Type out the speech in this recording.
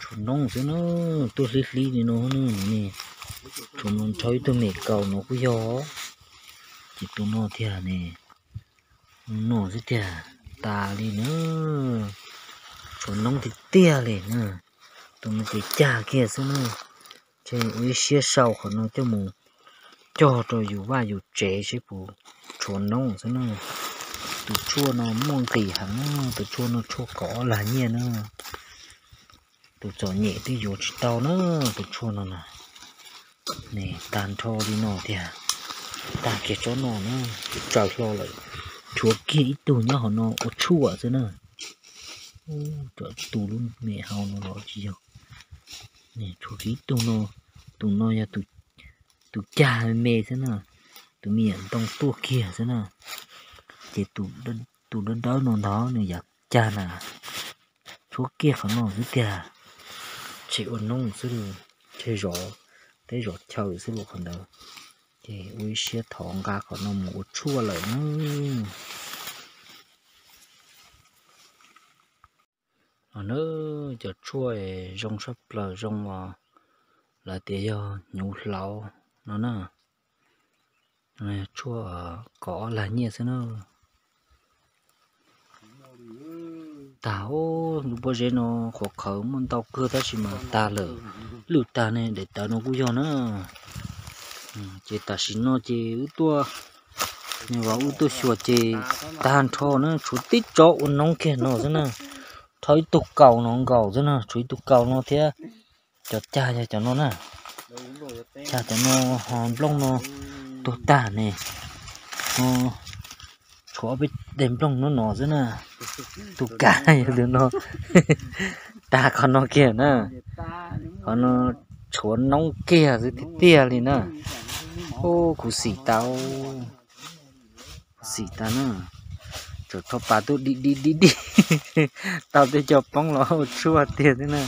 chúng nông thế nó tôi lý lý thì nó nữa nè chúng nó chơi tôi mệt cầu nó cứ gió chỉ tôi nó thiệt nè nó rất thiệt ta đi nữa chúng nông thì tia lên nữa tôi nó cái cha kia xem nữa chơi với xe sau của nó cho mù cho rồi dù ba dù trẻ sẽ bù chúng nông xem nữa từ chua nó mong tỉ hẳn, từ chua nó chua cỏ là nhẹ nữa từ chó nhẹ thì dù chỉ tao nữa, từ chua nó nè. Nè, tàn thô đi nó thì à ta kia cho nó nữa. Trời lo lại. Chua kia ít tụi nhá họ nó ở chua thế nữa ô tù luôn mẹ hao nó lo gì đâu nè chua ít tụi nó tụi nó ya tụi tụi cha mẹ thế nào tụi miệng tông tua kia thế nào chỉ tụ đơn tụ đơn đó nó đó này giặc cha nà chúa kia phải nó dưới kia chị ôn nông sẽ được chơi rõ, thế rõ chơi sẽ được phần đầu. Thì uy xe thòng ga còn nó một chua lại nó ở nữa giờ chua rong sắp là rong mà là tía do nhủ nó nè. Này chua có là nhiều thế nào? Tao lúc bây giờ nó khó khởi, muốn tao cơ ta chỉ mà ta lỡ. Lử ta này, để tao nó cũng cho nó. Ừ, chỉ ta xin nó, chỉ ưu tua. Nhưng mà ưu tua sửa chỉ tan cho nó, chú tít cho uốn nóng kia nó thế nào thấy tục cầu nó, cầu thế nào chú tục cầu nó thế. Cho cha cho cho nó nè. Cha, cho nó, hòn lông nó. Tổ ta này nó chúa bị đêm trong nó nọ thế nào tụ cả đứa nó. Ta còn nó kia nè. Còn nó chúa nóng kia rồi thì tia liền nè. Ô, cú xỉ tao. Xỉ ta nè. Chỗ thọ bà tôi đi đi đi đi. Tao để cho bóng nó chua tiền thế nè.